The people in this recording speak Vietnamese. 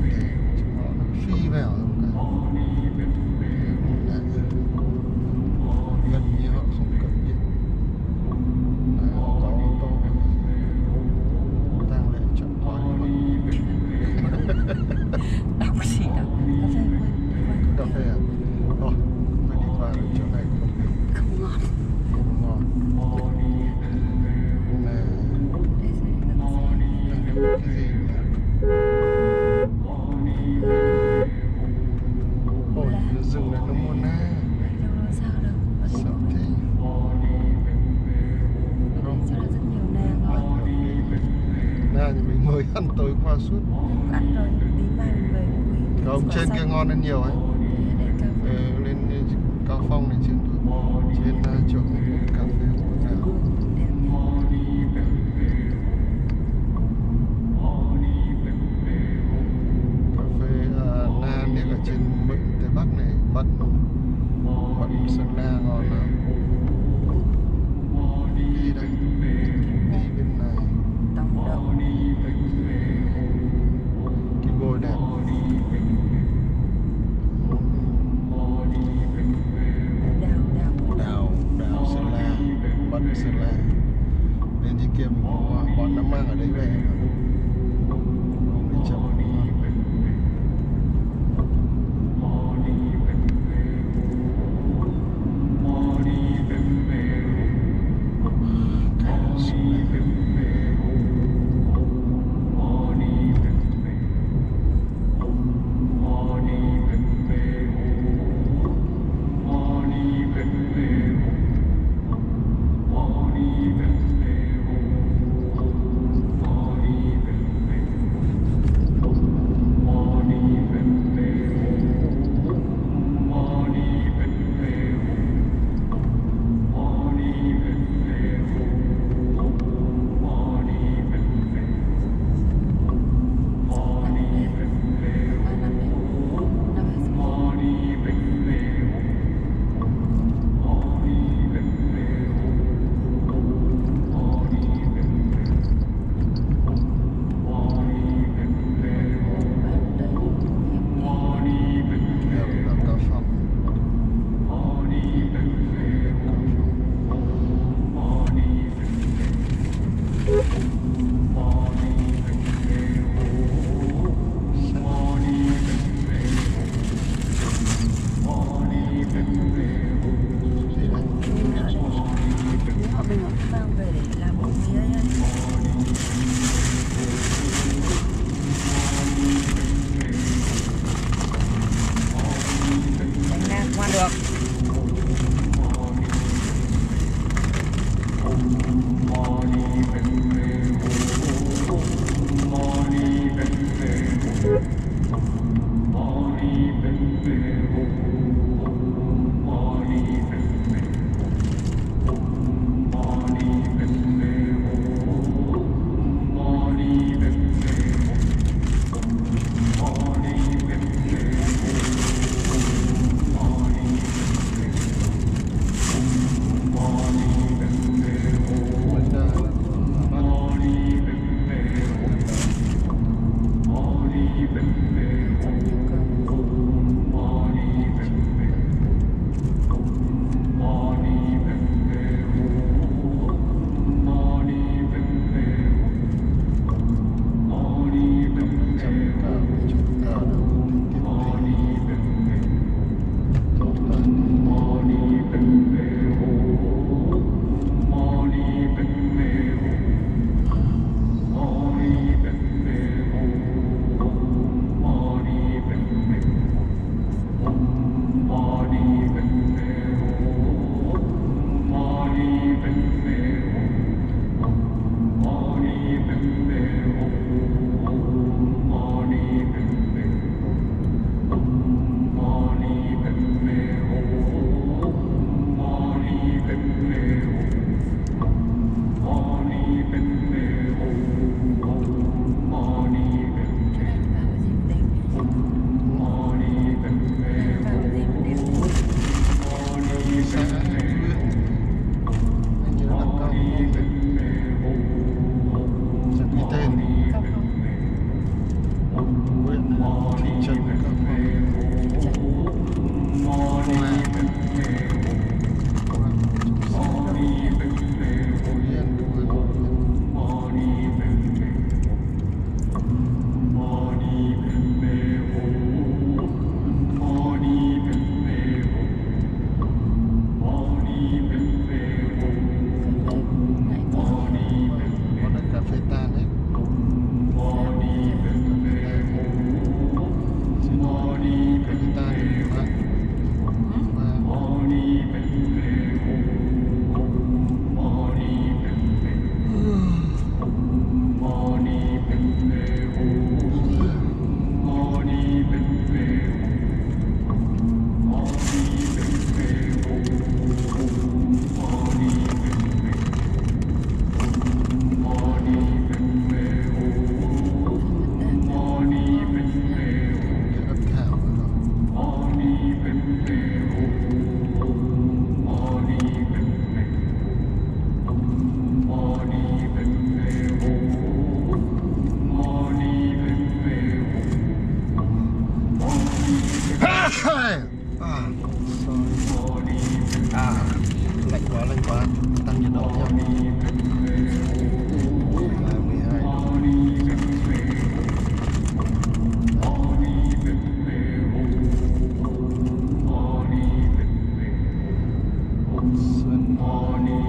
对，就是那么，一那种感觉。ra thì mình mới ăn tối qua suốt. Ăn rồi tí mai về không trên kia ngon hơn nhiều ấy. Ờ, lên cao phong này trên ờ, trên chỗ tâm thật sự là bên dưới kiếm mình à, bỏ, năm mang ở đây về. Mình chồng tam je dole nějaký. Morning.